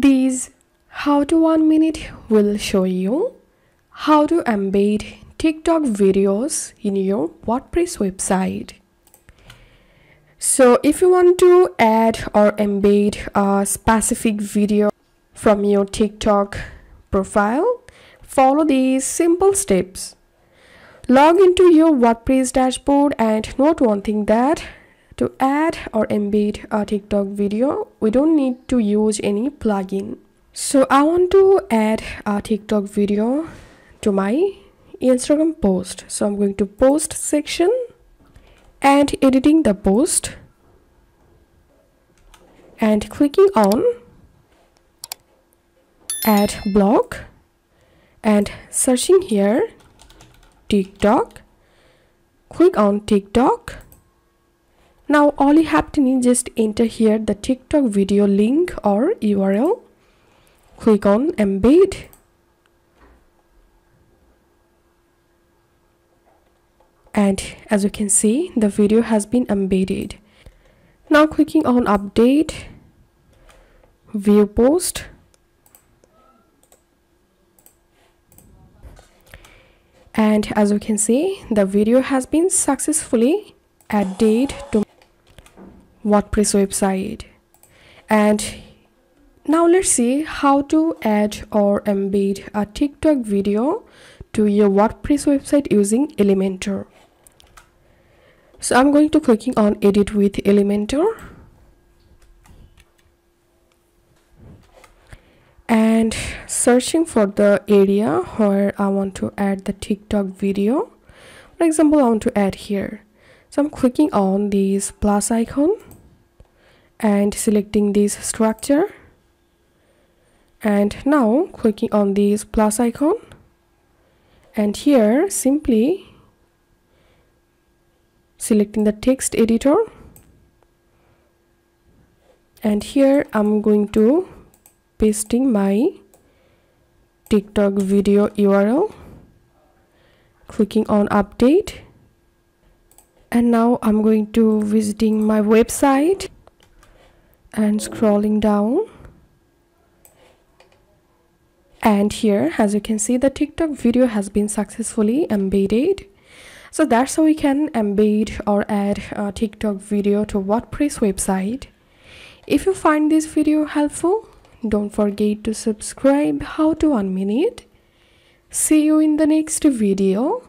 These how to one minute will show you how to embed TikTok videos in your WordPress website. So if you want to add or embed a specific video from your TikTok profile, follow these simple steps. Log into your WordPress dashboard and note one thing that to add or embed a TikTok video, we don't need to use any plugin. So I want to add a TikTok video to my Instagram post. So I'm going to post section and editing the post and clicking on add block and searching here TikTok click on TikTok now all you have to need just enter here the TikTok video link or URL click on embed. And as you can see the video has been embedded. Now clicking on update view post. And as you can see the video has been successfully added to WordPress website and now let's see how to add or embed a TikTok video to your WordPress website using Elementor. So i'm going to clicking on edit with elementor. And searching for the area where i want to add the tiktok video. For example i want to add here. So i'm clicking on this plus icon and selecting this structure. And now clicking on this plus icon. And here simply selecting the text editor. And here I'm going to pasting my TikTok video URL clicking on update. And now I'm going to visiting my website and scrolling down and here as you can see the TikTok video has been successfully embedded so that's how we can embed or add a TikTok video to WordPress website. If you find this video helpful, don't forget to subscribe how to one minute. See you in the next video.